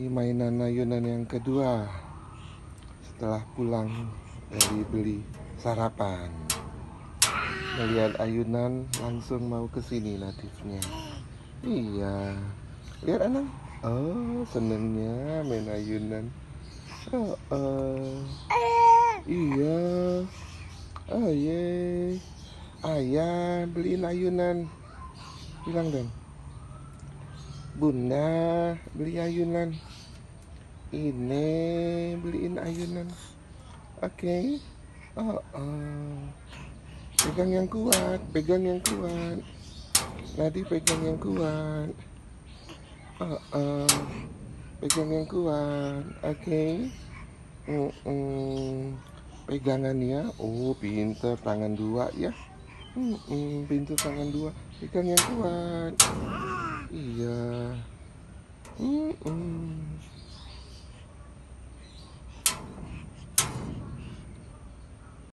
Ini mainan ayunan yang kedua setelah pulang dari beli sarapan. Melihat ayunan langsung mau ke sini natifnya. Iya, lihat anak. Oh, senengnya main ayunan. Oh, oh. iya. Oh, ye. Ayah beliin ayunan. Bilang dong. Bunda beli ayunan. Ini beliin ayunan. Oke. Oh, oh. Pegang yang kuat Pegang yang kuat. Nadi pegang yang kuat. Oh, oh. Pegang yang kuat. Oke. Mm -mm. Pegangannya Oh pinter. Tangan dua ya. Mm -mm. Pinter tangan dua. Pegang yang kuat Yeah.